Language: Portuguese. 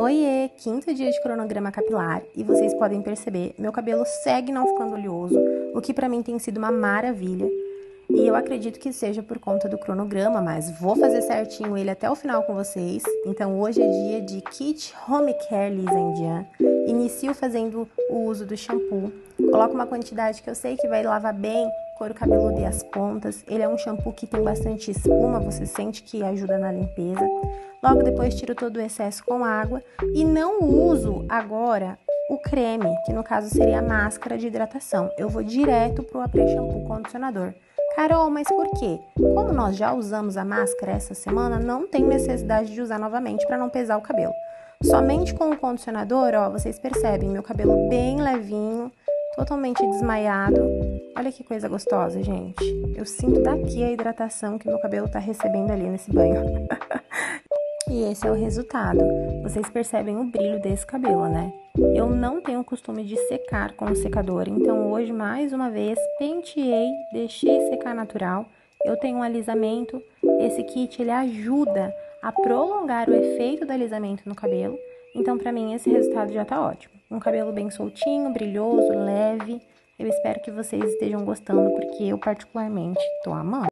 Oiê, quinto dia de cronograma capilar e vocês podem perceber, meu cabelo segue não ficando oleoso, o que para mim tem sido uma maravilha. E eu acredito que seja por conta do cronograma, mas vou fazer certinho ele até o final com vocês. Então hoje é dia de Kit Home Care Lisa Indian. Inicio fazendo o uso do shampoo. Coloco uma quantidade que eu sei que vai lavar bem couro cabeludo e as pontas. Ele é um shampoo que tem bastante espuma, você sente que ajuda na limpeza. Logo depois tiro todo o excesso com água e não uso agora o creme, que no caso seria a máscara de hidratação. Eu vou direto pro après shampoo condicionador. Carol, mas por quê? Como nós já usamos a máscara essa semana, não tem necessidade de usar novamente para não pesar o cabelo. Somente com o condicionador, ó, vocês percebem meu cabelo bem levinho, totalmente desmaiado. Olha que coisa gostosa, gente. Eu sinto daqui a hidratação que meu cabelo tá recebendo ali nesse banho. e esse é o resultado. Vocês percebem o brilho desse cabelo, né? Eu não tenho o costume de secar com o secador, então hoje mais uma vez penteei, deixei secar natural. Eu tenho um alisamento. Esse kit ele ajuda a prolongar o efeito do alisamento no cabelo então, para mim, esse resultado já tá ótimo. Um cabelo bem soltinho, brilhoso, leve. Eu espero que vocês estejam gostando, porque eu particularmente tô amando.